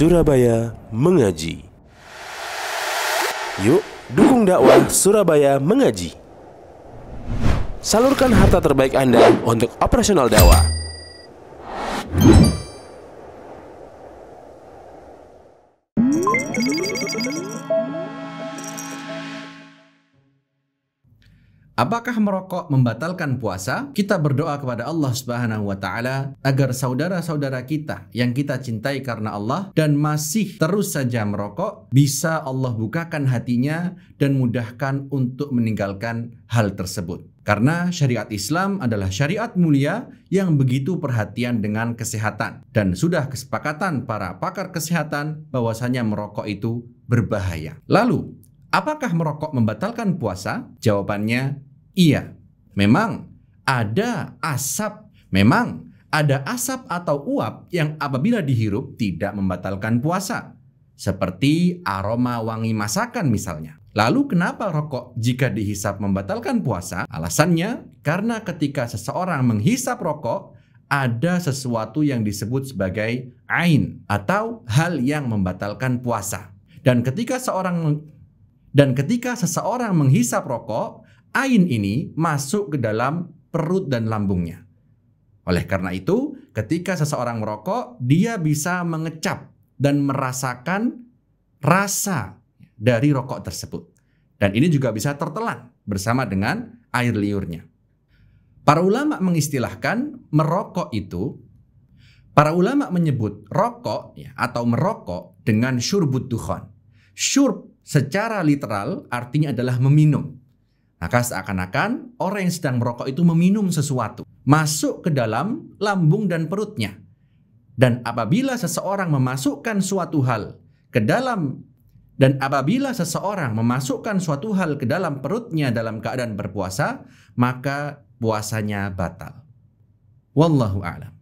Surabaya Mengaji. Yuk, dukung dakwah Surabaya Mengaji. Salurkan harta terbaik Anda untuk operasional dakwah. Apakah merokok membatalkan puasa? Kita berdoa kepada Allah Subhanahu wa taala agar saudara-saudara kita yang kita cintai karena Allah dan masih terus saja merokok bisa Allah bukakan hatinya dan mudahkan untuk meninggalkan hal tersebut. Karena syariat Islam adalah syariat mulia yang begitu perhatian dengan kesehatan dan sudah kesepakatan para pakar kesehatan bahwasanya merokok itu berbahaya. Lalu, apakah merokok membatalkan puasa? Jawabannya Iya, memang ada asap, memang ada asap atau uap yang apabila dihirup tidak membatalkan puasa. Seperti aroma wangi masakan misalnya. Lalu kenapa rokok jika dihisap membatalkan puasa? Alasannya karena ketika seseorang menghisap rokok, ada sesuatu yang disebut sebagai ain atau hal yang membatalkan puasa. Dan ketika seorang dan ketika seseorang menghisap rokok, ain ini masuk ke dalam perut dan lambungnya. Oleh karena itu, ketika seseorang merokok, dia bisa mengecap dan merasakan rasa dari rokok tersebut. Dan ini juga bisa tertelan bersama dengan air liurnya. Para ulama mengistilahkan merokok itu Para ulama menyebut rokok ya, atau merokok dengan syurbut dukhon. Syurb secara literal artinya adalah meminum. Maka seakan-akan orang yang sedang merokok itu meminum sesuatu, masuk ke dalam lambung dan perutnya. Dan apabila seseorang memasukkan suatu hal ke dalam dan apabila seseorang memasukkan suatu hal ke dalam perutnya dalam keadaan berpuasa, maka puasanya batal. Wallahu a'lam.